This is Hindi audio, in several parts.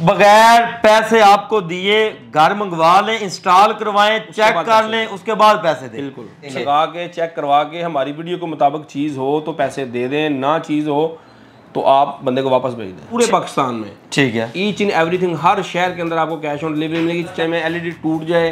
बगैर पैसे आपको दिए घर मंगवा लें इंस्टॉल करवाएँ चेक कर लें उसके बाद पैसे दें। बिल्कुल। लगा के चेक करवा के हमारी वीडियो के मुताबिक चीज़ हो तो पैसे दे दें ना चीज़ हो तो आप बंदे को वापस भेज दें। पूरे पाकिस्तान में। ठीक है। ईच इन एवरीथिंग हर शहर के अंदर आपको कैश ऑन डिलीवरी मिलेगी चाहे एलईडी टूट जाए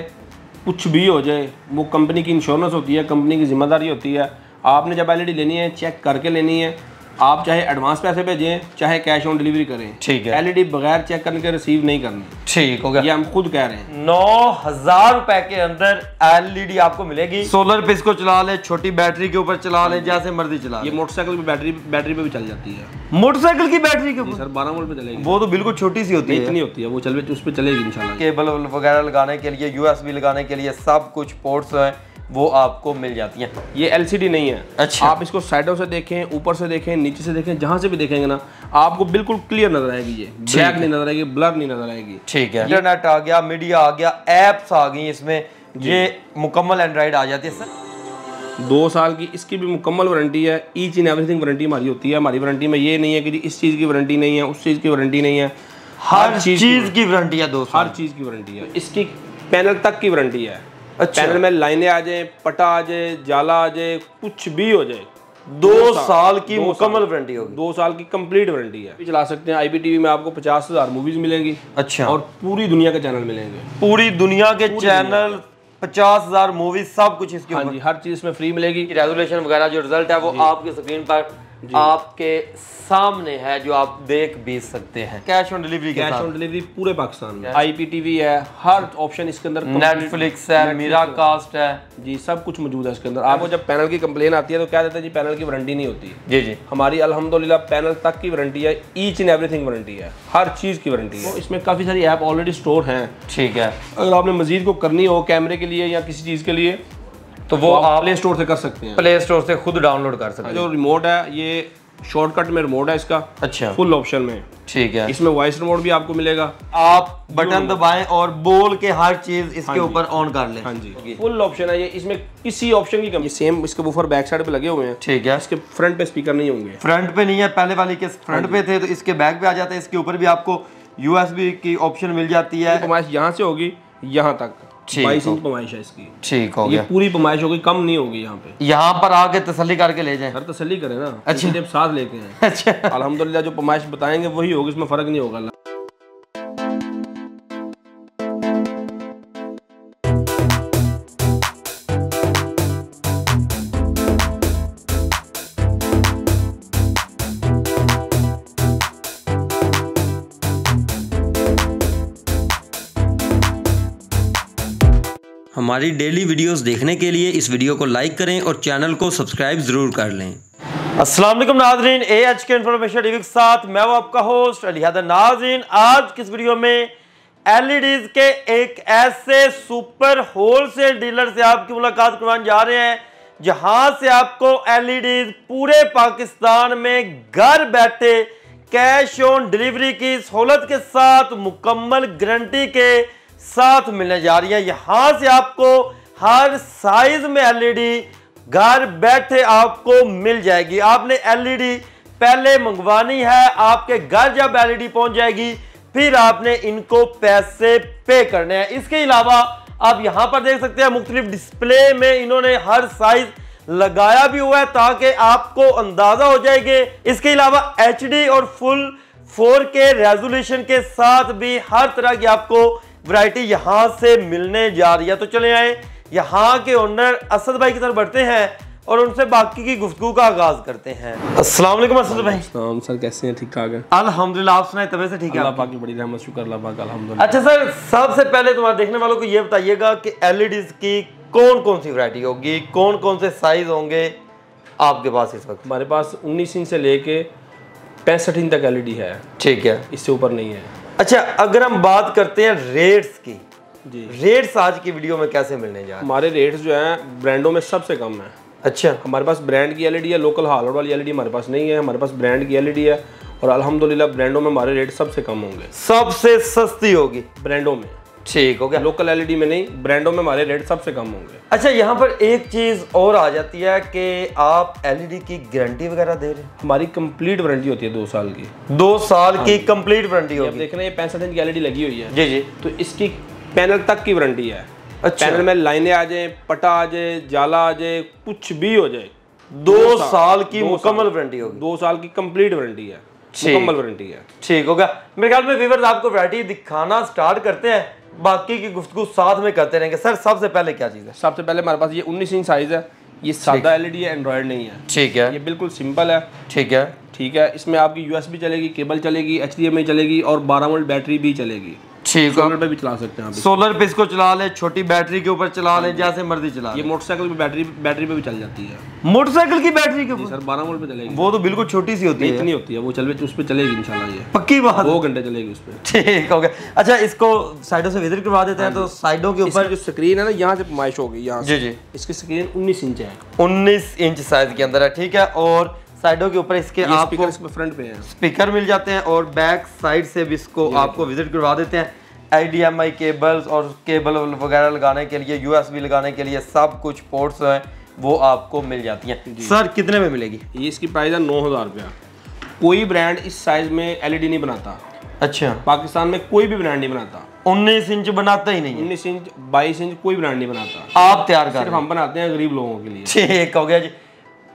कुछ भी हो जाए वो कंपनी की इंश्योरेंस होती है कंपनी की ज़िम्मेदारी होती है। आपने जब एलईडी लेनी है चेक करके लेनी है आप चाहे एडवांस पैसे भेजें चाहे कैश ऑन डिलीवरी करें ठीक है। एलईडी बगैर चेक करने के रिसीव नहीं करनी। ठीक हो गया ये हम खुद कह रहे हैं। नौ हज़ार रुपए के अंदर एलईडी आपको मिलेगी। सोलर पे इसको चला ले छोटी बैटरी के ऊपर चला ले जैसे मर्ज़ी चला ये मोटरसाइकिल की बैटरी बैटरी पे भी चल जाती है। मोटरसाइकिल की बैटरी के ऊपर? सर बारह वोल्ट पे चलेगी। वो तो बिल्कुल छोटी सी होती है। इतनी होती है वो चल उस पर चलेगी इंशाल्लाह। केबल वगैरह लगाने के लिए यूएसबी लगाने के लिए सब कुछ पोर्ट्स हैं। वो आपको मिल जाती हैं। ये एलसीडी नहीं है। अच्छा। आप इसको साइडों से देखें ऊपर से देखें नीचे से देखें जहाँ से भी देखेंगे ना आपको बिल्कुल क्लियर नज़र आएगी ये। ब्लैक नहीं नज़र आएगी ब्लर नहीं नज़र आएगी। ठीक है। इंटरनेट आ गया मीडिया आ गया एप्स आ गई इसमें। ये मुकम्मल एंड्रॉइड आ जाती है सर। दो साल की इसकी भी मुकम्मल वारंटी है। ईच इन एवरीथिंग वारंटी हमारी होती है। हमारी वारंटी में ये नहीं है कि जी इस चीज़ की वारंटी नहीं है उस चीज़ की वारंटी नहीं है। हर चीज़ चीज़ की वारंटी है दोस्तों हर चीज़ की वारंटी है। इसकी पैनल तक की वारंटी है। अच्छा। पैनल में लाइनें आ जाए पटा आ जाए जाला आ जाए कुछ भी हो जाए। दो साल की मुकम्मल वारंटी होगी। दो साल की कंप्लीट वारंटी है। चला सकते हैं। आईपीटीवी में आपको पचास हज़ार मूवीज़ मिलेंगी। अच्छा। और पूरी दुनिया के चैनल मिलेंगे। पूरी दुनिया के चैनल पचास हज़ार मूवीज़ सब कुछ इसके हाँ जी हर चीज़ इसमें फ्री मिलेगी। रेजोल्यूशन वगैरह जो रिज़ल्ट है वो आपकी स्क्रीन पर आपके सामने है जो आप देख भी सकते हैं। Cash on delivery cash on delivery पूरे पाकिस्तान में। आईपीटीवी है हर ऑप्शन इसके अंदर नेटफ्लिक्स है मीरा कास्ट है। जी सब कुछ मौजूद है इसके अंदर। आपको जब पैनल की कंप्लेन आती है तो क्या देते हैं जी पैनल की वारंटी नहीं होती। जी जी। हमारी अल्हम्दुलिल्लाह पैनल तक की वारंटी है ईच एंड एवरीथिंग वारंटी है। हर चीज़ की वारंटी है। तो इसमें काफ़ी सारी ऐप ऑलरेडी स्टोर हैं। ठीक है। अगर आपने मजीद को करनी हो कैमरे के लिए या किसी चीज़ के लिए तो वो आप प्ले स्टोर से कर सकते हैं। प्ले स्टोर से खुद डाउनलोड कर सकते हैं जो रिमोट है ये शॉर्टकट में रिमोट है इसका। अच्छा। फुल ऑप्शन में। ठीक है। इसमें वॉइस रिमोट भी आपको मिलेगा। आप बटन दबाएँ और बोल के हर चीज़ इसके ऊपर हाँ ऑन कर लें। हाँ जी। फुल ऑप्शन है ये। इसमें किसी ऑप्शन की कमी सेम इसके बूफर बैक साइड पे लगे हुए हैं। ठीक है। इसके फ्रंट पे स्पीकर नहीं होंगे। फ्रंट पे नहीं है पहले वाली के फ्रंट पे थे तो इसके बैक पे आ जाते हैं। इसके ऊपर भी आपको यूएसबी की ऑप्शन मिल जाती है। यहाँ से होगी यहाँ तक। बाईस इंच पमाइश है इसकी। ठीक हो ये पूरी पमाइश होगी कम नहीं होगी यहाँ पे। यहाँ पर आके तसली करके ले जाए। हर तसली करे ना अच्छा। जब साथ लेके हैं अच्छा। अलहमदुल्ला जो पमाइश बताएँगे वही होगी इसमें फ़र्क नहीं होगा। हमारी डेली वीडियोस देखने के लिए इस वीडियो को लाइक करें और चैनल को सब्सक्राइब ज़रूर कर लें। अस्सलाम वालेकुम नाजरीन A H K information TV के साथ मैं हूँ आपका होस्ट अली हैदर नाजरीन। आज किस वीडियो में एलईडीज के एक ऐसे सुपर होलसेल डीलर से आपकी मुलाकात करवाने जा रहे हैं, जहाँ से आपको एलईडीज पूरे पाकिस्तान में घर बैठे कैश ऑन डिलीवरी की सहूलत के साथ मुकम्मल गारंटी के साथ मिलने जा रही है। यहाँ से आपको हर साइज़ में एलईडी घर बैठे आपको मिल जाएगी। आपने एलईडी पहले मंगवानी है, आपके घर जब एलईडी पहुँच जाएगी, फिर आपने इनको पैसे पे करने हैं। इसके अलावा आप यहाँ पर देख सकते हैं, मुख्तलिफ़ डिस्प्ले में इन्होंने हर साइज़ लगाया भी हुआ है ताकि आपको अंदाज़ा हो जाएगा। इसके अलावा एचडी और फुल 4K रेजोल्यूशन के साथ भी हर तरह की आपको वैरायटी यहाँ से मिलने जा रही है। तो चले आए। यहाँ के ओनर असद भाई की तरफ़ बढ़ते हैं और उनसे बाकी की गुफ्तगू का आगाज़ करते हैं। अस्सलाम वालेकुम असद भाई। सर कैसे हैं? ठीक ठाक है? अल्हम्दुलिल्लाह आप सुनाए तबे से ठीक है अल्लाह पाक की बड़ी रहमत शुक्र अल्लाह पाक अल्हम्दुलिल्लाह। अच्छा सर सबसे पहले तुम्हारे देखने वालों को ये बताइएगा कि एलईडीज की कौन कौन सी वैरायटी होगी कौन कौन से साइज़ होंगे आपके पास इस वक्त? हमारे पास 19 इंच से लेके पैंसठ इंच तक एलईडी है। ठीक है। इससे ऊपर नहीं है। अच्छा अगर हम बात करते हैं रेट्स की जी। रेट्स आज की वीडियो में कैसे मिलने जा रहे हैं? हमारे रेट्स जो हैं ब्रांडों में सबसे कम है। अच्छा। हमारे पास ब्रांड की एलईडी है लोकल हालर वाली एलईडी हमारे पास नहीं है हमारे पास ब्रांड की एलईडी है और अल्हम्दुलिल्लाह ब्रांडों में हमारे रेट सबसे कम होंगे। सबसे सस्ती होगी। ब्रांडों में। ठीक हो गया। लोकल एलईडी में नहीं ब्रांडों में हमारे रेट सबसे कम होंगे। अच्छा यहाँ पर एक चीज़ और आ जाती है कि आप एलईडी की गारंटी वगैरह दे रहे हैं? हमारी कंप्लीट वारंटी होती है दो साल की। दो साल हाँ। की कंप्लीट वारंटी होगी। देख रहे हैं ये पैंसठ इंच की एलईडी लगी हुई है। जी जी। तो इसकी पैनल तक की वारंटी है। अच्छा। पैनल में लाइनें आ जाए पटा आ जाए जाला आ जाए कुछ भी हो जाए। दो साल की मुकम्मल वारंटी होगी। दो साल की कंप्लीट वारंटी है। मुकम्मल वारंटी है। ठीक हो गया। मेरे ख्याल में व्यूवर्स आपको वैरायटी दिखाना स्टार्ट करते हैं। बाकी की गुफ्तु साथ में करते रहेंगे। सर सबसे पहले क्या चीज़ है? सबसे पहले हमारे पास ये 19 इंच साइज़ है। ये सादा एलईडी है एंड्रॉयड नहीं है। ठीक है। ये बिल्कुल सिंपल है। ठीक है। ठीक है इसमें आपकी यूएसबी चलेगी केबल चलेगी एच चलेगी और 12 वोल्ट बैटरी भी चलेगी। ठीक सोलर पे भी चला सकते हैं सोलर पे इसको चला ले छोटी बैटरी के ऊपर चला ले जैसे मर्ज़ी चला ये मोटरसाइकिल पे बैटरी बैटरी पे भी चल जाती है। मोटरसाइकिल की बैटरी के ऊपर? सर 12 वोल्ट पे चलेगी। वो तो बिल्कुल छोटी सी होती है। इतनी होती है वो चल उस पे चलेगी इंशाल्लाह ये। पक्की बात। दो घंटे चलेगी उस पे। ठीक हो गया। अच्छा इसको साइडों से विज़िट करवा देते हैं तो साइडों के ऊपर जो स्क्रीन है ना यहाँ से पमाइश होगी यहाँ जी जी। इसकी स्क्रीन 19 इंच है। 19 इंच साइज़ के अंदर है ठीक है और साइडों के ऊपर इसके आपको फ्रंट पे है। स्पीकर मिल जाते हैं और बैक साइड से भी इसको आपको विज़िट करवा देते हैं। आई केबल्स और केबल वगैरह लगाने के लिए यूएसबी लगाने के लिए सब कुछ पोर्ट्स हैं वो आपको मिल जाती हैं। सर कितने में मिलेगी? ये इसकी प्राइस है नौ हज़ार रुपया। कोई ब्रांड इस साइज़ में एलईडी नहीं बनाता। अच्छा। पाकिस्तान में कोई भी ब्रांड नहीं बनाता। 19 इंच बनाता ही नहीं उन्नीस इंच बाईस इंच कोई ब्रांड नहीं बनाता। आप तैयार कर सिर्फ़ हम बनाते हैं गरीब लोगों के लिए। ठीक हो गया जी।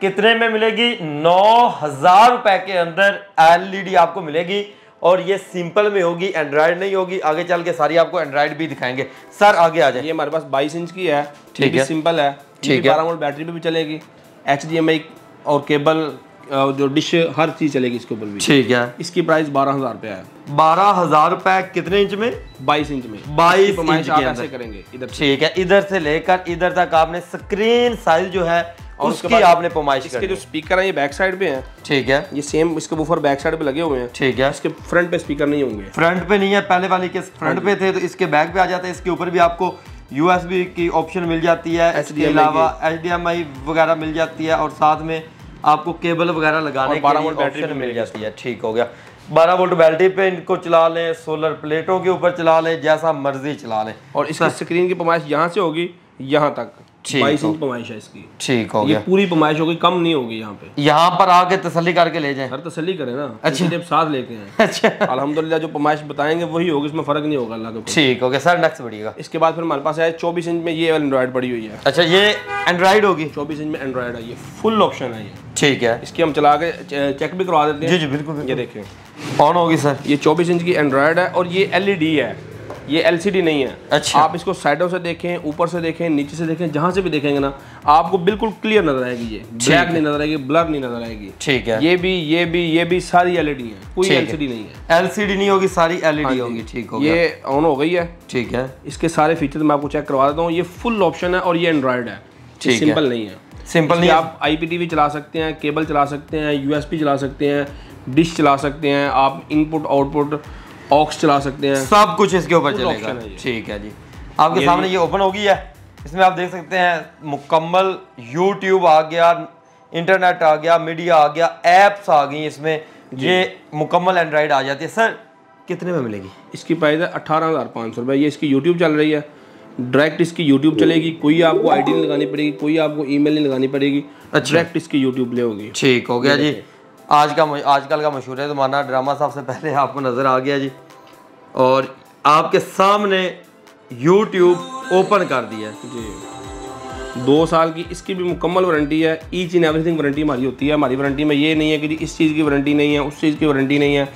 कितने में मिलेगी? नौ हज़ार रुपए के अंदर एलईडी आपको मिलेगी और ये सिंपल में होगी एंड्रॉयड नहीं होगी। आगे चल के सारी आपको एंड्रॉयड भी दिखाएँगे। सर आगे आ जाए ये हमारे पास बाईस इंच की है ठीक है। सिंपल है। ठीक है। बारह वोल्ट बैटरी पे भी चलेगी। एचडीएमआई और केबल जो डिश हर चीज़ चलेगी इसके ऊपर भी। ठीक है। इसकी प्राइस बारह हज़ार रुपया है। बारह हज़ार रुपए कितने इंच में? बाईस इंच में। बाईस इंच आप के ऐसे अंदर। करेंगे इधर ठीक है इधर से लेकर इधर तक आपने स्क्रीन साइज़ जो है और उसके आपने पमाइश इसके जो स्पीकर है ये बैक साइड पे हैं। ठीक है। ये सेम इसके बूफर बैक साइड पे लगे हुए हैं। ठीक है। इसके फ्रंट पे स्पीकर नहीं होंगे। फ्रंट पे नहीं है पहले वाली के फ्रंट पे थे तो इसके बैक पे आ जाते हैं। इसके ऊपर भी आपको यूएसबी की ऑप्शन मिल जाती है। इसके अलावा एचडीएमआई वगैरह मिल जाती है और साथ में आपको केबल वगैरह लगाने लिए वोल्ट बैटरी मिल जाती है। ठीक हो गया। 12 वोल्ट बैटरी पे इनको चला लें सोलर प्लेटों के ऊपर चला लें जैसा मर्ज़ी चला लें। और इसकी स्क्रीन की पमाइश यहाँ से होगी यहाँ तक। बाईस इंच पमाइश है इसकी। ठीक हो गया पूरी पमाइश होगी कम नहीं होगी यहाँ पे। यहाँ पर आके तसल्ली करके ले जाएँ। हर तसल्ली करें ना। अच्छा। टेप साथ लेके हैं अच्छा। अल्हम्दुलिल्लाह जो पमाइश बताएँगे वही होगी इसमें फ़र्क नहीं होगा अल्लाह के ठीक हो गया सर नेक्स्ट बढ़िएगा। इसके बाद फिर हमारे पास है चौबीस इंच में ये एंड्रॉयड पड़ी हुई है। अच्छा ये एंड्रॉइड होगी? चौबीस इंच में एंड्रॉयड है ये फुल ऑप्शन है ये। ठीक है। इसकी हम चला के चेक भी करवा देते हैं। जी जी बिल्कुल ये देखें ऑन होगी सर? ये 24 इंच की एंड्रॉयड है और ये एलईडी है। ये एलसीडी नहीं है। अच्छा। आप इसको साइडों से देखें ऊपर से देखें नीचे से देखें जहाँ से भी देखेंगे ना आपको बिल्कुल क्लियर नज़र आएगी ये। ब्लैक नहीं नज़र आएगी ब्लर नहीं नज़र आएगी। ठीक है। ये भी ये भी ये भी सारी एलईडी है कोई है। एलसीडी नहीं है। एलसीडी नहीं होगी सारी एलईडी होगी ठीक हो ये ऑन हो गई है। ठीक है। इसके सारे फीचर मैं आपको चेक करवा देता हूँ। ये फुल ऑप्शन है और ये एंड्रॉयड है। सिंपल नहीं है। सिंपल नहीं है। आप आईपीटीवी चला सकते हैं केबल चला सकते हैं यूएसबी चला सकते हैं डिश चला सकते हैं आप इनपुट आउटपुट ऑक्स चला सकते हैं। सब कुछ इसके ऊपर चलेगा। ठीक है जी। आपके सामने ये ओपन होगी है। इसमें आप देख सकते हैं मुकम्मल यूट्यूब आ गया इंटरनेट आ गया मीडिया आ गया एप्स आ गई इसमें। ये मुकम्मल एंड्रॉइड आ जाती है। सर कितने में मिलेगी? इसकी प्राइस है अठारह हज़ार पाँच सौ रुपये ये इसकी यूट्यूब चल रही है। डायरेक्ट इसकी यूट्यूब चलेगी। कोई आपको आईडी नहीं लगानी पड़ेगी कोई आपको ईमेल नहीं लगानी पड़ेगी। अच्छा। डायरेक्ट इसकी यूट्यूब ले होगी। ठीक हो गया जी। आज का आजकल का मशहूर है ज़माना ड्रामा साहब से पहले आपको नज़र आ गया जी। और आपके सामने यूट्यूब ओपन कर दिया। है जी। दो साल की इसकी भी मुकम्मल वारंटी है ईच इन एवरीथिंग वारंटी हमारी होती है। हमारी वारंटी में ये नहीं है कि जी इस चीज़ की वारंटी नहीं है उस चीज़ की वारंटी नहीं है।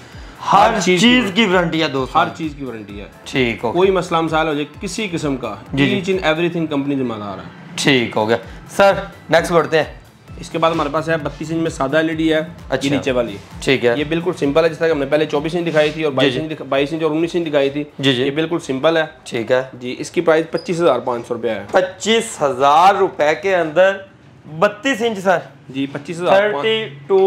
हर चीज़ की वारंटी है दोस्तों हर चीज़ की वारंटी है। ठीक हो कोई मसला मसाइल हो जाए किसी किस्म का। ईच इन एवरीथिंग कंपनी जिम्मेदार है। ठीक हो गया। सर नेक्स्ट बढ़ते हैं। इसके बाद हमारे पास है बत्तीस इंच में सादा एलईडी है अच्छी। नीचे वाली। ठीक है। ये बिल्कुल सिंपल है जैसा कि हमने पहले चौबीस इंच दिखाई थी और बाईस। इंच बाईस इंच और उन्नीस इंच दिखाई थी। जी, जी। ये बिल्कुल सिंपल है। ठीक है। जी इसकी प्राइस पच्चीस हज़ार पाँच सौ रुपया है। पच्चीस हज़ार रुपए के अंदर बत्तीस इंच सर। जी पच्चीस हज़ार थर्टी टू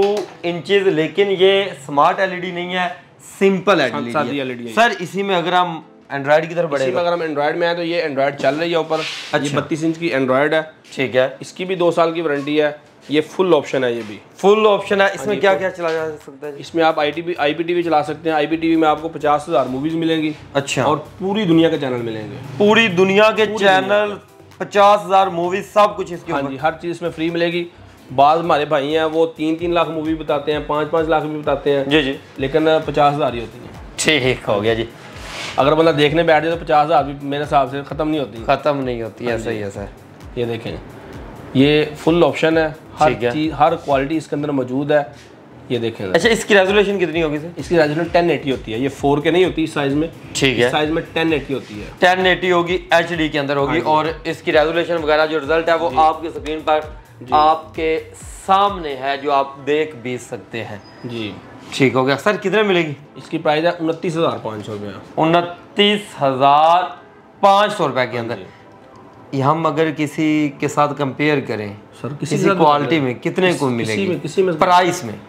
इंचज लेकिन ये स्मार्ट एलईडी नहीं है सिंपल एलईडी। सर इसी में अगर हम एंड्रॉइड की तरफ़ इसी में बढ़े अगर हम एंड्रॉइड में आए तो ये एंड्रॉइड चल रही है ऊपर। अच्छा। बत्तीस इंच की एंड्रॉइड है। ठीक है। इसकी भी दो साल की वारंटी है। ये फुल ऑप्शन है ये भी। फुल ऑप्शन है। इसमें क्या क्या चला जा सकता है इसमें आप आई टी आई पी चला सकते हैं। आई पी में आपको पचास हज़ार मूवीज़ मिलेंगी। अच्छा। और पूरी दुनिया के चैनल मिलेंगे। पूरी दुनिया के चैनल पचास हज़ार मूवी सब कुछ इसके हाँ जी हर चीज़ इसमें फ्री मिलेगी। बाद हमारे भाई हैं वो तीन तीन लाख मूवी बताते हैं पाँच पाँच लाख भी बताते हैं। जी जी। लेकिन पचास हज़ार ही होती है। ठीक हो गया जी। अगर बंदा देखने बैठ जाए तो पचास हज़ार भी मेरे हिसाब से ख़त्म नहीं होती। खत्म नहीं होती ऐसा ही है सर। ये देखें। ये फुल ऑप्शन है हर चीज़ हर क्वालिटी इसके अंदर मौजूद है। ये देखें अच्छा इसकी रेजोल्यूशन कितनी होगी सर? इसकी रेजोल्यूशन टेन एटी होती है। ये फोर के नहीं होती इस साइज़ में। ठीक है। साइज़ में टेन एटी होती है। 1080 होगी एच डी के अंदर होगी और इसकी रेजोल्यूशन वगैरह जो रिज़ल्ट है वो आपकी स्क्रीन पर आपके सामने है जो आप देख भी सकते हैं। जी। ठीक हो गया। सर कितने मिलेगी? इसकी प्राइस है उनतीस हज़ार पाँच सौ रुपया। उनतीस हज़ार पाँच सौ रुपए के अंदर। ये हम अगर किसी के साथ कंपेयर करें सर किसी किसी क्वालिटी में कितने को किसी मिलेगी? में किसी में प्राइस में।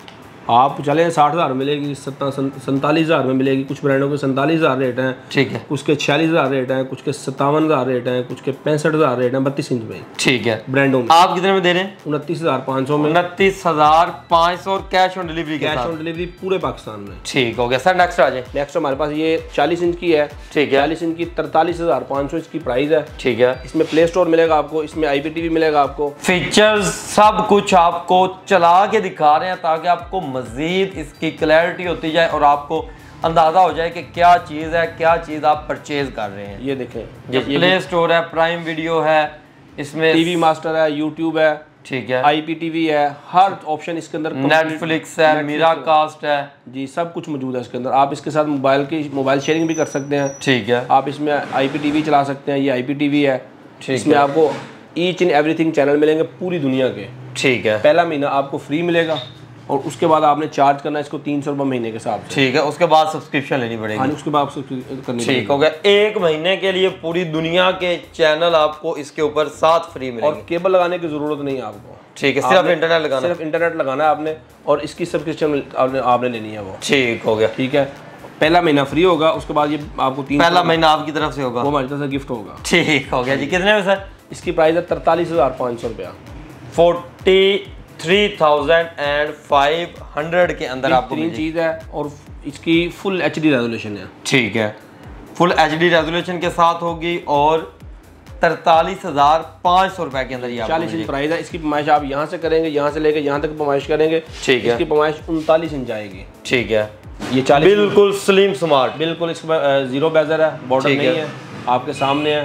आप चले साठ हज़ार मिलेगी सैंतालीस हज़ार में मिलेगी। कुछ ब्रांडों के सैंतालीस हज़ार रेट हैं ठीक है। कुछ के छियालीस हज़ार रेट हैं कुछ के सत्तावन हज़ार रेट हैं कुछ के पैंसठ हज़ार रेट हैं बत्तीस इंच में। ठीक है। ब्रांडों में। आप कितने में दे रहे हैं? उनतीस हज़ार पाँच सौ में। उनतीस हज़ार पाँच सौ cash on delivery cash on delivery पूरे पाकिस्तान में। ठीक हो गया सर नेक्स्ट आ जाए नेक्स्ट हमारे पास ये चालीस इंच की है। ठीक है। चालीस इंच की तरतालीस हज़ार पाँच सौ इसकी प्राइस है। ठीक है। इसमें प्ले स्टोर मिलेगा आपको इसमें आई मिलेगा आपको। फीचर्स सब कुछ आपको चला के दिखा रहे हैं ताकि आपको मजीद इसकी क्लैरिटी होती जाए और आपको अंदाज़ा हो जाए कि क्या चीज़ है क्या चीज़ आप परचेज कर रहे हैं। ये देखें ये प्ले स्टोर है प्राइम वीडियो है इसमें टीवी मास्टर है यूट्यूब है ठीक है। आईपीटीवी है हर ऑप्शन इसके अंदर नेटफ्लिक्स है मीरा कास्ट है। जी सब कुछ मौजूद है इसके अंदर। आप इसके साथ मोबाइल की मोबाइल शेयरिंग भी कर सकते हैं। ठीक है। आप इसमें आई पी चला सकते हैं ये आई पी है। इसमें आपको ईच एंड एवरीथिंग चैनल मिलेंगे पूरी दुनिया के। ठीक है। पहला महीना आपको फ्री मिलेगा। और उसके बाद आपने चार्ज करना है इसको तीन सौ रुपये महीने के हिसाब से। ठीक है उसके बाद सब्सक्रिप्शन लेनी हाँ पड़ेगी जी, उसके बाद करनी ठीक हो गया। एक महीने के लिए पूरी दुनिया के चैनल आपको इसके ऊपर सात फ्री और केबल लगाने की ज़रूरत नहीं है आपको। ठीक है सिर्फ़ इंटरनेट लगाना। सिर्फ़ इंटरनेट लगाना है आपने और इसकी सब्सक्रिप्शन आपने आपने लेनी है वो। ठीक हो गया। ठीक है। पहला महीना फ्री होगा उसके बाद ये आपको तीन पहला महीना आपकी तरफ़ से होगा। वो हमारी तरफ़ से गिफ्ट होगा। ठीक हो गया जी। कितने में सर? इसकी प्राइस है तरतालीस हज़ार पाँच सौ रुपया। Forty three thousand and five hundred के अंदर आपको। चीज़ है और इसकी फुल एच डी रेजोल्यूशन है। ठीक है। फुल एच डी रेजोल्यूशन के साथ होगी और तरतालीस हज़ार पाँच सौ रुपए के अंदर चालीस इंच प्राइस है। इसकी पमाइश आप यहाँ से करेंगे यहाँ से लेके यहाँ तक पमाइश करेंगे। ठीक है। इसकी पमाइश उनतालीस इंच आएगी। ठीक है। ये चालीस बिल्कुल स्लिम स्मार्ट बिल्कुल इसमें ज़ीरो बेजर है बॉर्डर नहीं है। है आपके सामने है।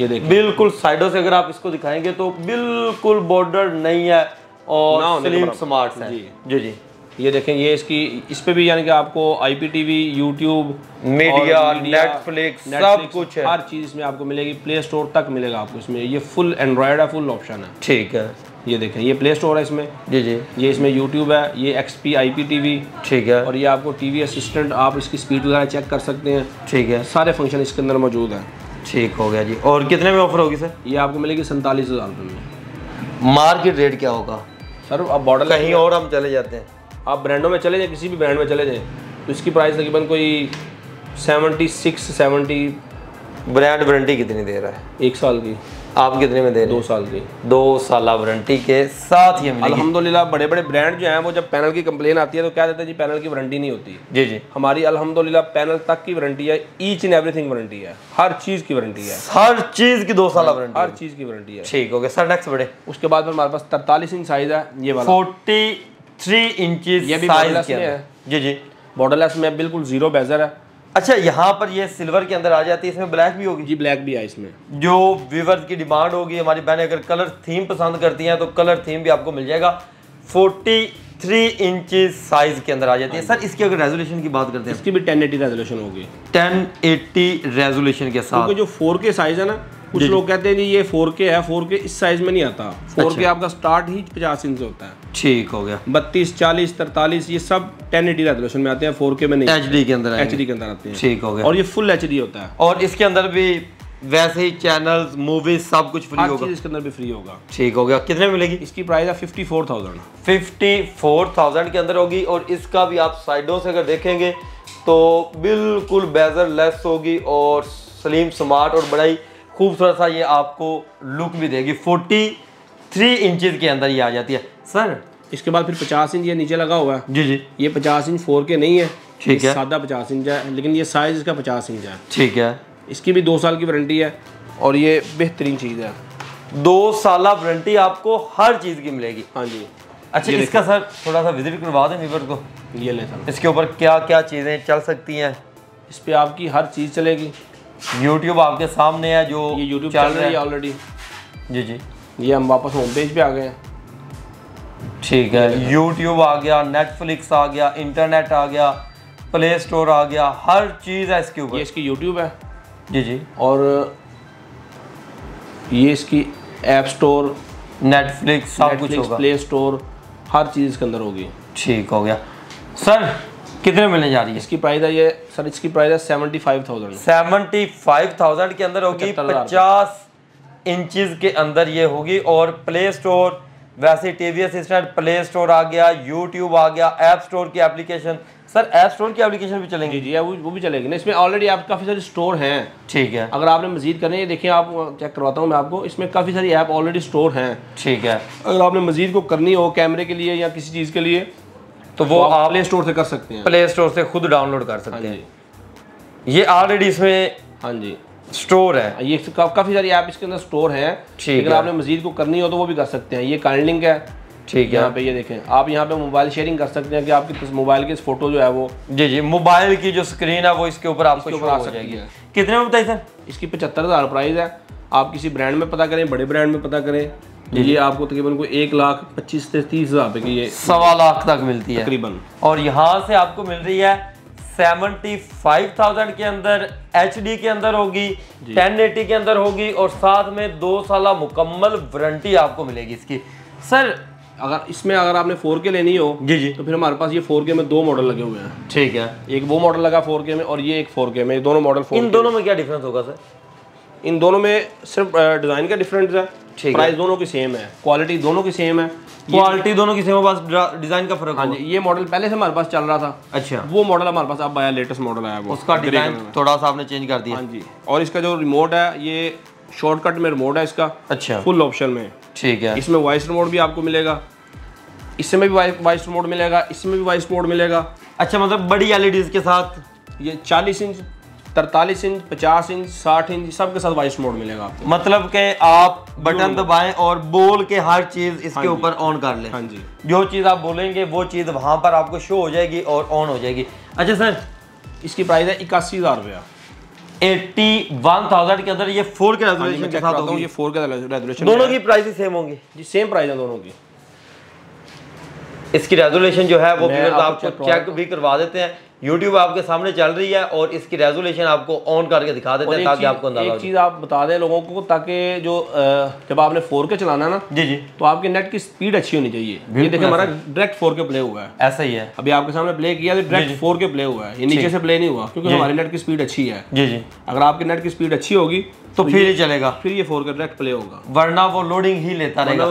ये देखिए। बिल्कुल साइडों से अगर आप इसको दिखाएँगे तो बिल्कुल बॉर्डर नहीं है। और स्लिम स्मार्ट है। जी। जी जी। ये देखें ये इसकी इस पे भी यानी कि आपको I P T V YouTube media, Netflix सब कुछ है। हर चीज़ इसमें आपको मिलेगी। प्ले स्टोर तक मिलेगा आपको इसमें। ये फुल एंड्रॉयड है फुल ऑप्शन है। ठीक है। ये देखें ये प्ले स्टोर है इसमें। जी जी। ये इसमें यूट्यूब है ये X P I P T V ठीक है। और ये आपको टीवी असिस्टेंट आप इसकी स्पीड वगैरह चेक कर सकते हैं। ठीक है। सारे फ़ंक्शन इसके अंदर मौजूद हैं। ठीक हो गया जी। और कितने में ऑफ़र होगी सर ये आपको मिलेगी सैंतालीस हज़ार रुपये में। मार्केट रेट क्या होगा? सर आप बॉर्डर कहीं और हम चले जाते हैं। आप ब्रांडों में चले जाए किसी भी ब्रांड में चले जाए तो इसकी प्राइस तकरीबन कोई seventy six seventy brand warranty कितनी दे रहा है? एक साल की। आप कितने में दे रहे दो साल की। दो साल वारंटी के साथ ये मिलेगी। अल्हम्दुलिल्लाह बड़े बड़े ब्रांड जो हैं वो जब पैनल की कंप्लेन आती है तो कह देते हैं जी पैनल की वारंटी नहीं होती। जी जी। हमारी अल्हम्दुलिल्लाह पैनल तक की वारंटी है ईच एंड एवरीथिंग वारंटी है। हर चीज़ की वारंटी है। हर चीज़ की दो साल वारंटी हर चीज़ की वारंटी है। ठीक हो गया सर नेक्स्ट बढ़े। उसके बाद हमारे पास तरतालीस इंच साइज़ है ये फोर्टी थ्री इंचज ये भी साइज़ में है। जी जी। बॉर्डरलेस में बिल्कुल ज़ीरो बेजर है। अच्छा यहाँ पर ये सिल्वर के अंदर आ जाती है इसमें ब्लैक भी होगी? जी ब्लैक भी है इसमें। जो व्यूवर्स की डिमांड होगी हमारी बहनें अगर कलर थीम पसंद करती हैं तो कलर थीम भी आपको मिल जाएगा। 43 इंच साइज़ के अंदर आ जाती है। सर इसकी अगर रेजोल्यूशन की बात करते हैं। इसकी भी 1080 एटी रेजोल्यूशन होगी। 1080 रेजोल्यूशन के साथ। क्योंकि जो फोर के साइज़ है ना कुछ लोग कहते हैं जी ये फोर के है फोर के इस साइज़ में नहीं आता। फोर के आपका स्टार्ट ही पचास इंच होता है। ठीक हो गया। बत्तीस चालीस तरतालीस ये सब टेन एटी रेजोल्यूशन में आते हैं फोर के में नहीं। एच डी के अंदर एच आएँगे। के अंदर आते हैं। ठीक हो गया। और ये फुल एच डी होता है। और इसके अंदर भी वैसे ही चैनल्स मूवीज़ सब कुछ फ्री होगा। इसके अंदर भी फ्री होगा। ठीक हो गया। कितने में मिलेगी? इसकी प्राइस है fifty four thousand fifty four thousand के अंदर होगी और इसका भी आप साइडों से अगर देखेंगे तो बिल्कुल बेजर लेस होगी और सलीम स्मार्ट और बड़ा ही खूबसूरत सा ये आपको लुक भी देगी। फोर्टी थ्री इंचज के अंदर ये आ जाती है। सर इसके बाद फिर पचास इंच ये नीचे लगा हुआ है। जी जी। ये पचास इंच फोर के नहीं है। ठीक है। सादा पचास इंच है लेकिन ये साइज़ इसका पचास इंच है। ठीक है। इसकी भी दो साल की वारंटी है और ये बेहतरीन चीज़ है। दो साल वारंटी आपको हर चीज़ की मिलेगी। हाँ जी। अच्छा इसका सर थोड़ा सा विज़िट करवा दें व्यूवर को। ये ले सर। इसके ऊपर क्या क्या चीज़ें चल सकती हैं? इस पर आपकी हर चीज़ चलेगी। यूट्यूब आपके सामने है जो ये यूट्यूब चल रही है ऑलरेडी जी जी। ये हम वापस होम पेज पे आ गए हैं। ठीक है यूट्यूब आ गया नेटफ्लिक्स आ गया इंटरनेट आ गया प्ले स्टोर आ गया हर चीज़ है इसके ये ऊपर इसकी यूट्यूब है। जी जी। और ये इसकी ऐप स्टोर नेटफ्लिक्स सब कुछ होगा। प्ले स्टोर हर चीज़ इसके अंदर होगी। ठीक हो गया। सर कितने मिलने जा रही है? इसकी प्राइस है ये सर इसकी प्राइस है seventy five thousand seventy five thousand के अंदर होगी पचास इंचज के अंदर ये होगी और प्ले स्टोर वैसे टीवी असिस्टेंट प्ले स्टोर आ गया यूट्यूब आ गया ऐप स्टोर की एप्लीकेशन सर ऐप स्टोर की एप्लीकेशन भी चलेंगी? जी जी वो वो भी चलेगी ना। इसमें ऑलरेडी आप काफ़ी सारे स्टोर हैं। ठीक है। अगर आपने मजीद करनी है देखिए आप चेक करवाता हूँ मैं आपको इसमें काफ़ी सारी ऐप ऑलरेडी स्टोर हैं। ठीक है। अगर आपने मजीद को करनी हो कैमरे के लिए या किसी चीज़ के लिए तो वो आप आप प्ले स्टोर से कर सकते हैं। प्ले स्टोर से खुद डाउनलोड कर हाँ सकते हैं ये ऑलरेडी इसमें हाँ जी। स्टोर है। ये काफ़ी सारी ऐप इसके अंदर स्टोर हैं। लेकिन है। आपने मजीद को करनी हो तो वो भी कर सकते हैं। ये काइंड लिंक है। ठीक है। यहाँ पे ये देखें। आप यहाँ पे मोबाइल शेयरिंग कर सकते हैं कि आपकी मोबाइल की फ़ोटो जो है वो जी जी। मोबाइल की जो स्क्रीन है वो इसके ऊपर आपको ऊपर आ हो जाएगी। है। कितने में बताइए सर? इसकी पचहत्तर हज़ार प्राइस है। आप किसी ब्रांड में पता करें बड़े ब्रांड में पता करें। ये आपको तकरीबन कोई एक लाख पच्चीस से तीस हज़ार रुपये की ये सवा लाख तक मिलती है। तकरीबन। और यहाँ से आपको मिल रही है सेवेंटी फाइव थाउज़ेंड के अंदर एच डी के अंदर होगी टेन एटी के अंदर होगी और साथ में दो साल मुकम्मल वारंटी आपको मिलेगी इसकी। सर अगर इसमें अगर आपने फोर के लेनी हो जी जी। तो फिर हमारे पास ये फोर के में दो मॉडल लगे हुए हैं। ठीक है। एक वो मॉडल लगा फोर के में और ये एक फोर के में दोनों मॉडल इन दोनों में। क्या डिफरेंस होगा सर? इन दोनों में सिर्फ़ डिज़ाइन का डिफरेंस है। प्राइस दोनों की सेम है। क्वालिटी दोनों की सेम है। क्वालिटी दोनों की सेम बस डिज़ाइन का फ़र्क हाँ जी ये मॉडल पहले से हमारे पास चल रहा था। अच्छा। वो मॉडल हमारे पास अब आया लेटेस्ट मॉडल आया वो उसका डिज़ाइन थोड़ा सा आपने चेंज कर दिया। हाँ जी और इसका जो रिमोट है ये शॉर्टकट में रिमोट है इसका। अच्छा। फुल ऑप्शन में। ठीक है। इसमें वॉइस रिमोट भी आपको मिलेगा। इसमें भी वॉइस रिमोट मिलेगा इसमें भी वॉइस रिमोट मिलेगा। अच्छा मतलब बड़ी एलईडीज के साथ। ये 40 इंच 43 इंच 50 इंच 60 इंच सबके साथ वॉइस मोड मिलेगा आपको। मतलब कि आप बटन दबाएँ और बोल के हर चीज़ इसके ऊपर ऑन कर लें। हाँ जी। जो चीज़ आप बोलेंगे वो चीज़ वहाँ पर आपको शो हो जाएगी और ऑन हो जाएगी। अच्छा सर इसकी प्राइस है इक्यासी हज़ार रुपया। एट्टी वन थाउज़ेंड के अंदर ये फोर के हाँ जी, रेजोल्यूशन के साथ होगी ये फोर का रेजोल्यूशन दोनों की प्राइस सेम होंगी। जी सेम प्राइस है दोनों की। इसकी रेजोल्यूशन जो है वो आपको चेक भी करवा देते हैं। यूट्यूब आपके सामने चल रही है और इसकी रेजोल्यूशन आपको ऑन करके दिखा देते हैं ताकि आपको अंदाज़ा एक चीज़ आप बता दें लोगों को ताकि जो जब आपने फोर के चलाना ना जी जी। तो आपके नेट की स्पीड अच्छी होनी चाहिए। ये देखिए हमारा डायरेक्ट फोर के प्ले हुआ है। ऐसा ही है। अभी आपके सामने प्ले किया तो डायरेक्ट फोर के प्ले हुआ है। ये नीचे से प्ले नहीं हुआ क्योंकि हमारे नेट की स्पीड अच्छी है। जी जी। अगर आपके नेट की स्पीड अच्छी होगी तो फिर ही चलेगा। फिर ये फोर का डायरेक्ट प्ले होगा। वरना वो लोडिंग ही लेता रहेगा।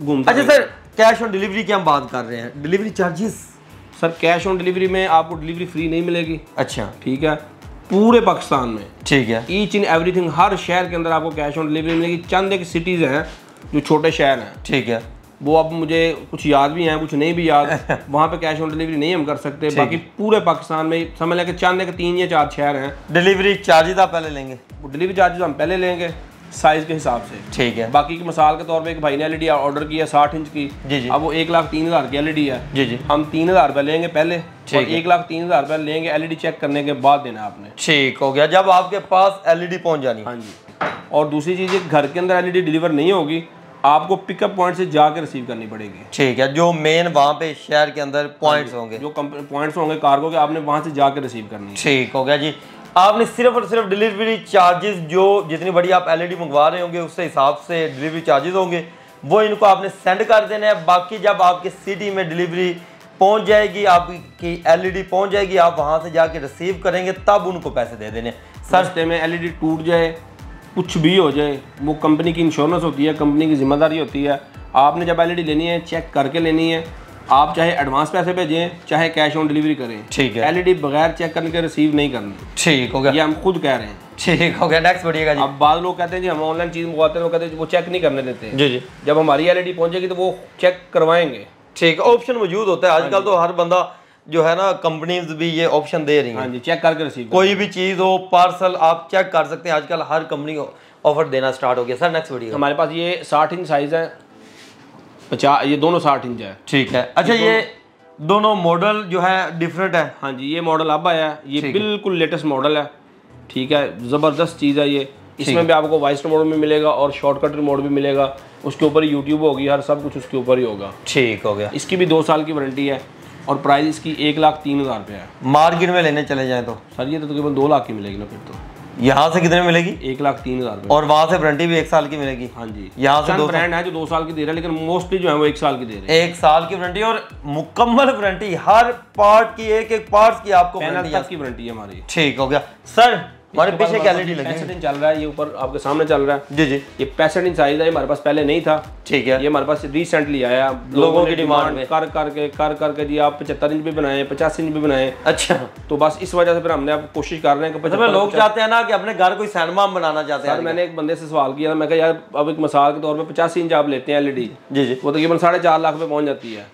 घूमता अच्छा सर कैश ऑन डिलीवरी की हम बात कर रहे हैं। Delivery charges sir cash on delivery में आपको डिलीवरी फ्री नहीं मिलेगी। अच्छा। ठीक है? पूरे पाकिस्तान में। ठीक है। ईच इन एवरीथिंग हर शहर के अंदर आपको कैश ऑन डिलीवरी मिलेगी। चंद एक सिटीज़ हैं जो छोटे शहर हैं। ठीक है। वो अब मुझे कुछ याद भी हैं कुछ नहीं भी याद। वहाँ पे कैश ऑन डिलीवरी नहीं हम कर सकते। बाकी पूरे पाकिस्तान में समझ लें कि चंद एक तीन या चार शहर हैं। डिलीवरी चार्जेस आप पहले लेंगे। वो डिलीवरी चार्जेस हम पहले लेंगे। साइज़ के हिसाब से। ठीक है। बाकी की मिसाल के तौर पे एक भाई ने एलईडी ऑर्डर किया साठ इंच की। जी, जी। अब वो एक लाख तीन हज़ार की एलईडी है। जी जी। हम तीन हज़ार रुपये लेंगे पहले ठीक और एक लाख तीन हज़ार रुपये लेंगे एलईडी चेक करने के बाद देना आपने। ठीक हो गया। जब आपके पास एलईडी पहुँच जानी। हाँ जी। और दूसरी चीज़ घर के अंदर एलईडी डिलीवर नहीं होगी आपको पिकअप पॉइंट से जाकर रिसीव करनी पड़ेगी। ठीक है जो मेन वहाँ पे शहर के अंदर पॉइंट्स होंगे। जो पॉइंट्स होंगे कार्गो के आपने वहाँ से जाकर रिसीव करनी है। ठीक हो गया जी। आपने सिर्फ़ और सिर्फ़ डिलीवरी चार्जेस जो जितनी बड़ी आप एलईडी मंगवा रहे होंगे, उससे हिसाब से डिलीवरी चार्जेस होंगे, वो इनको आपने सेंड कर देना है। बाकी जब आपके सिटी में डिलीवरी पहुँच जाएगी, आपकी एलईडी पहुँच जाएगी, आप वहाँ से जाके रिसीव करेंगे, तब उनको पैसे दे देने। सस्ते में एलईडी टूट जाए, कुछ भी हो जाए, वो कंपनी की इंश्योरेंस होती है कंपनी की ज़िम्मेदारी होती है। आपने जब एलईडी लेनी है चेक करके लेनी है आप चाहे एडवांस पैसे भेजें चाहे कैश ऑन डिलीवरी करें ठीक है। एलईडी बगैर चेक करने के रिसीव नहीं करनी। ठीक हो गया। ये हम खुद कह रहे हैं। ठीक हो गया नेक्स्ट बढ़िएगा जी। अब बाद लोग कहते हैं जी हम ऑनलाइन चीज़ मंगवाते हैं वो कहते हैं वो चेक नहीं करने देते। जी जी। जब हमारी एलईडी पहुंचेगी तो वो चेक करवाएँगे। ठीक ऑप्शन मौजूद होता है। आजकल तो हर बंदा जो है ना कंपनीज़ भी ये ऑप्शन दे रही हाँ। हैं जी चेक करके रिसीव कोई भी चीज़ हो पार्सल आप चेक कर सकते हैं। आजकल हर कंपनी ऑफ़र देना स्टार्ट हो गया। सर नेक्स्ट वीडियो हमारे पास ये साठ इंच साइज़ है। पचास ये दोनों साठ इंच है। ठीक है। अच्छा ये दोनों मॉडल जो है डिफरेंट है? हाँ जी ये मॉडल अब आया है। ये बिल्कुल लेटेस्ट मॉडल है। ठीक है ज़बरदस्त चीज़ है ये। इसमें भी आपको वॉइस मोड में मिलेगा और शॉर्टकट मोड भी मिलेगा। उसके ऊपर यूट्यूब होगी हर सब कुछ उसके ऊपर ही होगा। ठीक हो गया। इसकी भी दो साल की वारंटी है और प्राइस इसकी एक लाख तीन हज़ार रुपये है। मार्केट में लेने चले जाएँ तो? सर ये तो तकरीबन दो लाख की मिलेगी ना फिर तो। यहाँ से कितने मिलेगी? एक लाख तीन हज़ार और वहाँ से वारंटी भी एक साल की मिलेगी। हाँ जी। यहाँ से दो ब्रांड है जो दो साल की दे रहा है लेकिन मोस्टली जो है वो एक साल की दे रहे हैं। एक साल की वारंटी और मुकम्मल वारंटी हर पार्ट की एक एक पार्ट की आपको पैनल वारंटी तक की वारंटी है हमारी। ठीक हो गया। सर हमारे पीछे लगी पैंसठ इंच चल रहा है ये ऊपर आपके सामने चल रहा है। जी जी। ये पैंसठ इंच साइज़ है हमारे पास पहले नहीं था। ठीक है। ये हमारे पास रिसेंटली आया। लोगों की डिमांड कर करके कर करके जी आप पचहत्तर इंच भी बनाए पचास इंच भी बनाए। अच्छा। तो बस इस वजह से फिर हमने अब कोशिश कर रहे हैं कि 75 लोग चाहते हैं ना कि अपने घर कोई सैनमा बनाना चाहते हैं मैंने एक बंदे से सवाल किया मैं कहा यार अब एक मिसाल के तौर पे पचासी इंच आप लेते हैं एलईडी जी जी। वो तकरीबन साढ़े चार लाख पहुँच जाती है।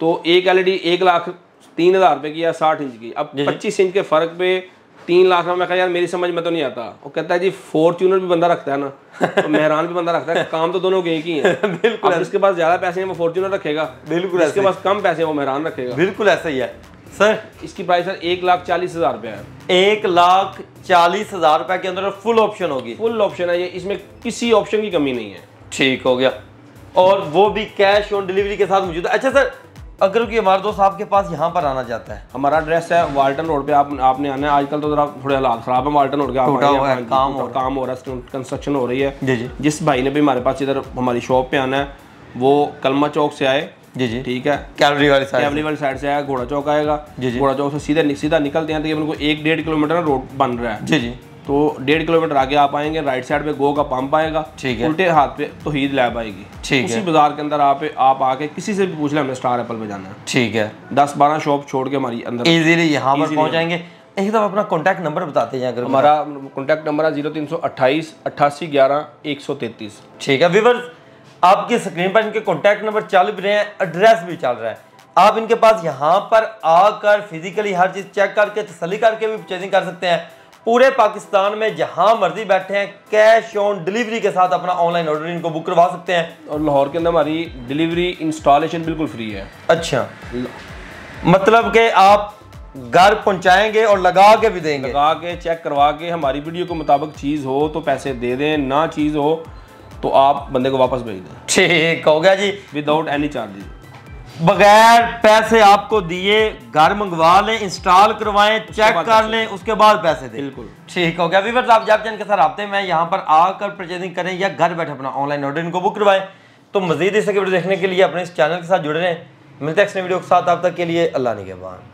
तो एक एलईडी एक लाख तीन हज़ार रुपए की या साठ इंच की। अब पच्चीस इंच के फ़र्क पे तीन लाख में मैं कहा यार मेरी समझ में तो नहीं आता। वो कहता है जी फॉर्च्यूनर भी बंदा रखता है ना तो मेहरान भी बंदा रखता है काम तो दोनों के एक ही है। बिल्कुल अब जिसके पास ज़्यादा पैसे हैं वो फॉर्च्यूनर रखेगा। बिल्कुल जिसके पास कम पैसे हैं वो मेहरान रखेगा। बिल्कुल ऐसा ही है। सर? इसकी प्राइस सर एक लाख चालीस हज़ार रुपया है। एक लाख चालीस हज़ार रुपए के अंदर फुल ऑप्शन होगी। फुल ऑप्शन है ये इसमें किसी ऑप्शन की कमी नहीं है। ठीक हो गया। और वो भी कैश ऑन डिलीवरी के साथ मौजूद है। अच्छा सर अगर कोई हमारा दोस्त आपके पास यहाँ पर आना चाहता है। हमारा एड्रेस है वाल्टन रोड पे आप आपने आना है। आजकल तो जरा थोड़े हालात खराब है वाल्टन रोड के टूटा हुआ है, हाँ काम हो रहा काम हो रहा है कंस्ट्रक्शन हो रही है। जी जी। जिस भाई ने भी हमारे पास इधर हमारी शॉप पे आना है वो कलमा चौक से आए। जी जी। ठीक है। कैलरी वाली साइड कैवली वाली साइड से आया घोड़ा चौक आएगा। जी, जी। घोड़ा चौक से सीधे सीधा निकलते हैं तकरीबन को एक डेढ़ किलोमीटर रोड बन रहा है। जी जी। तो डेढ़ किलोमीटर आगे आप आएँगे राइट साइड पे गो का पंप आएगा ठीक है। उल्टे हाथ पे तोहीद लैब आएगी ठीक उसी है। बाज़ार के अंदर आप आप आके किसी से भी पूछ ले हमने स्टार एप्पल पे जाना है ठीक है दस बारह शॉप छोड़ के हमारी अंदर इजीली यहाँ पर पहुँच जाएँगे एक दफ़ा अपना कॉन्टैक्ट नंबर बताते हैं अगर हमारा कॉन्टैक्ट नंबर है ज़ीरो तीन सौ अट्ठाईस अट्ठासी ग्यारह एक सौ तैंतीस ठीक है विवर्स आपकी स्क्रीन पर इनके कॉन्टैक्ट नंबर चल भी रहे हैं एड्रेस भी चल रहा है आप इनके पास यहाँ पर आकर फिजिकली हर चीज़ चेक करके तसली करके भी परचेजिंग कर सकते हैं पूरे पाकिस्तान में जहाँ मर्ज़ी बैठे हैं कैश ऑन डिलीवरी के साथ अपना ऑनलाइन ऑर्डर इनको बुक करवा सकते हैं। और लाहौर के अंदर हमारी डिलीवरी इंस्टॉलेशन बिल्कुल फ्री है। अच्छा। मतलब कि आप घर पहुंचाएँगे और लगा के भी देंगे। लगा के चेक करवा के हमारी वीडियो के मुताबिक चीज़ हो तो पैसे दे दें ना चीज़ हो तो आप बंदे को वापस भेज दें। ठीक हो गया जी। विदाउट एनी चार्जेस बगैर पैसे आपको दिए घर मंगवा लें इंस्टॉल करवाएँ चेक कर लें उसके बाद पैसे दें। बिल्कुल। ठीक हो गया वीवर्स आप जब के साथ आते हैं मैं यहाँ पर आकर परचेजिंग करें या घर बैठे अपना ऑनलाइन ऑर्डर इनको बुक करवाएँ। तो मजीद इस वीडियो देखने के लिए अपने इस चैनल के साथ जुड़े रहें। मिलते हैं वीडियो के साथ आप तक के लिए अल्लाह निगहबान